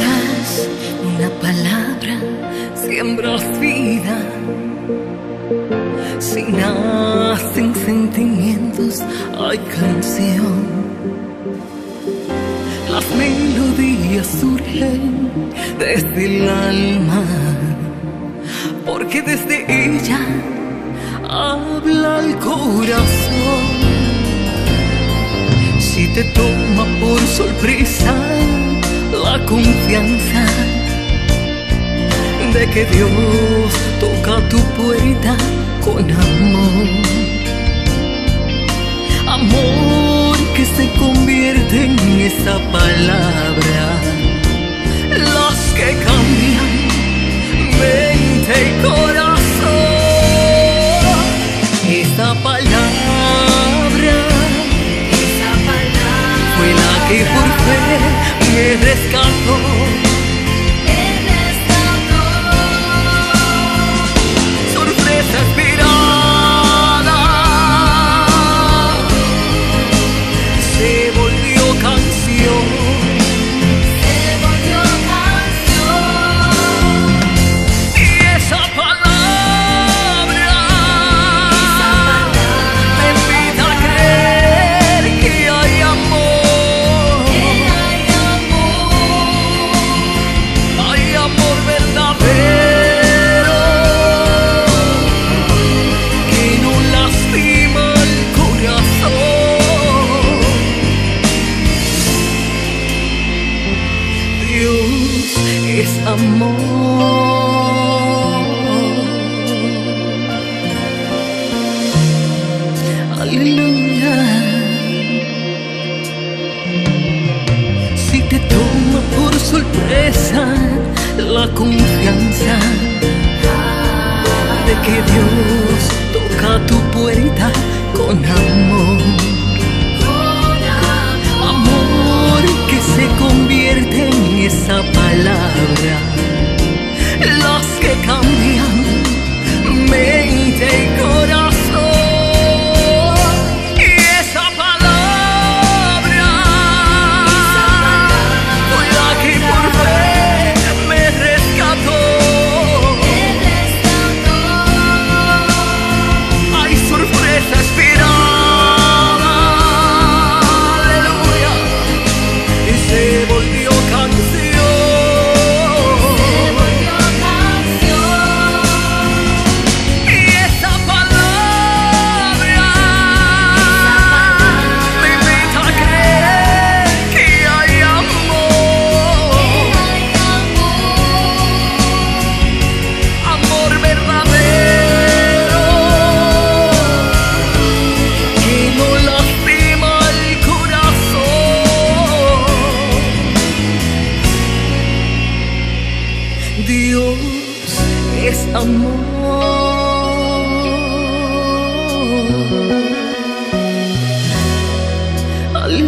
das una palabra, siembras vida. Si nacen sentimientos, hay canción. Las melodías surgen desde el alma, porque desde ella habla el corazón. Si te toma por sorpresa, la confianza de que Dios toca tu puerta con amor. descansó amor. Aleluya. Si te toma por sorpresa la confianza de que Dios toca tu puerta con amor. amor. Al